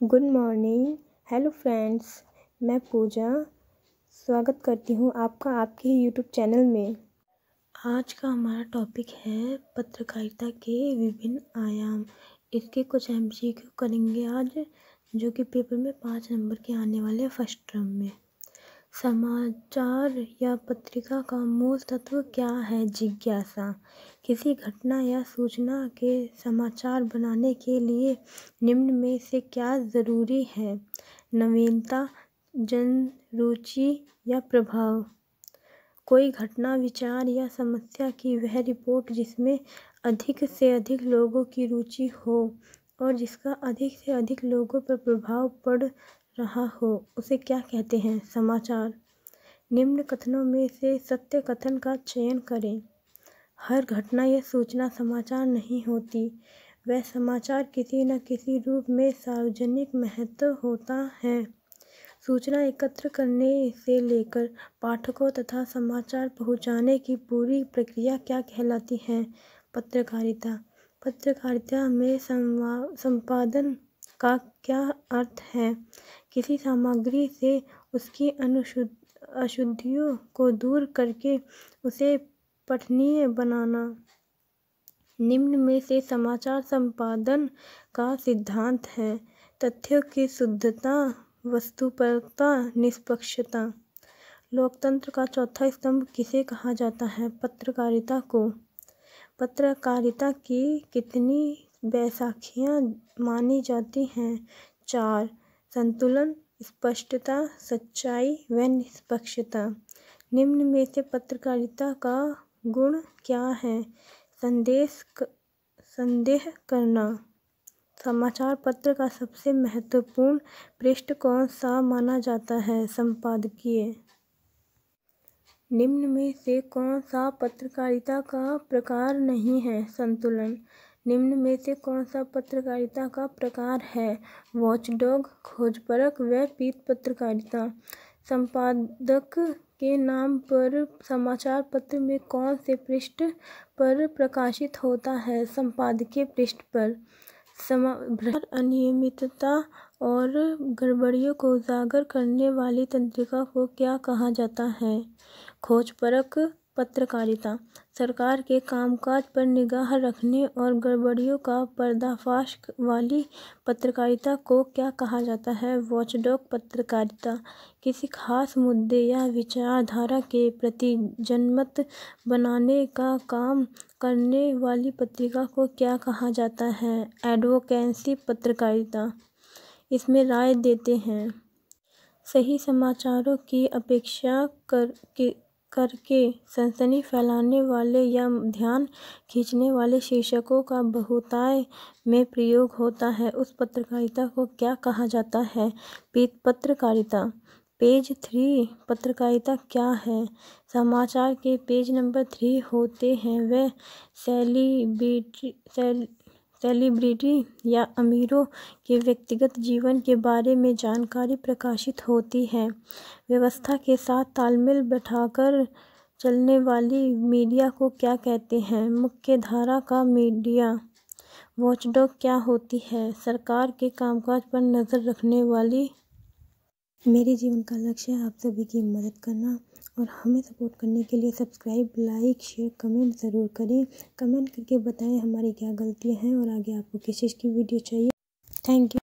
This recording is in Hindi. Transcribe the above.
गुड मॉर्निंग हेलो फ्रेंड्स मैं पूजा. स्वागत करती हूँ आपका, आपके यूट्यूब चैनल में। आज का हमारा टॉपिक है पत्रकारिता के विभिन्न आयाम। इसके कुछ एम करेंगे आज, जो कि पेपर में पाँच नंबर के आने वाले हैं फ़र्स्ट टर्म में। समाचार या पत्रिका का मूल तत्व क्या है जिज्ञासा? किसी घटना या सूचना के समाचार बनाने के लिए निम्न में से क्या ज़रूरी है? नवीनता, जन रुचि या प्रभाव? कोई घटना, विचार या समस्या की वह रिपोर्ट जिसमें अधिक से अधिक लोगों की रुचि हो और जिसका अधिक से अधिक लोगों पर प्रभाव पड़ रहा हो, उसे क्या कहते हैं? समाचार। निम्न कथनों में से सत्य कथन का चयन करें। हर घटना या सूचना समाचार नहीं होती। वह समाचार किसी न किसी रूप में सार्वजनिक महत्व होता है। सूचना एकत्र करने से लेकर पाठकों तथा समाचार पहुँचाने की पूरी प्रक्रिया क्या कहलाती है? पत्रकारिता। पत्रकारिता में संपादन का क्या अर्थ है? किसी सामग्री से उसकी अनुशुद्ध, अशुद्धियों को दूर करके उसे पठनीय बनाना। निम्न में से समाचार संपादन का सिद्धांत है। तथ्यों की शुद्धता, वस्तुपरता, निष्पक्षता। लोकतंत्र का चौथा स्तंभ किसे कहा जाता है? पत्रकारिता को। पत्रकारिता की कितनी बैसाखियाँ मानी जाती हैं। चार संतुलन स्पष्टता सच्चाई व निष्पक्षता। निम्न में से पत्रकारिता का गुण क्या है? संदेश क, संदेह करना। समाचार पत्र का सबसे महत्वपूर्ण पृष्ठ कौन सा माना जाता है? संपादकीय। निम्न में से कौन सा पत्रकारिता का प्रकार नहीं है? संतुलन। निम्न में से कौन सा पत्रकारिता का प्रकार है? वॉचडॉग, खोजपरख, व पीत पत्रकारिता। संपादक के नाम पर समाचार पत्र में कौन से पृष्ठ पर प्रकाशित होता है? संपादकीय पृष्ठ पर। अनियमितता और गड़बड़ियों को उजागर करने वाली तंत्रिका को क्या कहा जाता है? खोजपरख पत्रकारिता, सरकार के कामकाज पर निगाह रखने और गड़बड़ियों का पर्दाफाश वाली पत्रकारिता को क्या कहा जाता है? वॉचडॉग पत्रकारिता, किसी खास मुद्दे या विचारधारा के प्रति जनमत बनाने का काम करने वाली पत्रिका को क्या कहा जाता है? एडवोकेंसी पत्रकारिता, इसमें राय देते हैं। सही समाचारों की अपेक्षा कर के करके सनसनी फैलाने वाले या ध्यान खींचने वाले शीर्षकों का बहुताय में प्रयोग होता है। उस पत्रकारिता को क्या कहा जाता है? पत्रकारिता। पेज थ्री पत्रकारिता क्या है? समाचार के पेज नंबर थ्री होते हैं। वे सेलिब्रिटी सेल सेलिब्रिटी या अमीरों के व्यक्तिगत जीवन के बारे में जानकारी प्रकाशित होती है। व्यवस्था के साथ तालमेल बैठाकर चलने वाली मीडिया को क्या कहते हैं? मुख्य धारा का मीडिया, वॉचडॉग क्या होती है? सरकार के कामकाज पर नज़र रखने वाली मेरे जीवन का लक्ष्य है आप सभी की मदद करना और हमें सपोर्ट करने के लिए सब्सक्राइब, लाइक, शेयर, कमेंट ज़रूर करें। कमेंट करके बताएँ हमारी क्या गलतियाँ हैं और आगे आपको किस चीज़ की वीडियो चाहिए। Thank you.